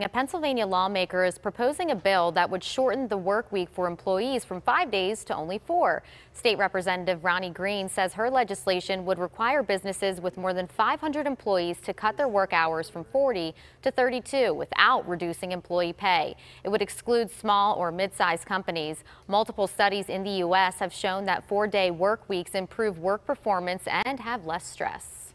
A Pennsylvania lawmaker is proposing a bill that would shorten the work week for employees from five days to only four. State Representative Roni Green says her legislation would require businesses with more than 500 employees to cut their work hours from 40 to 32 without reducing employee pay. It would exclude small or mid-sized companies. Multiple studies in the U.S. have shown that four-day work weeks improve work performance and have less stress.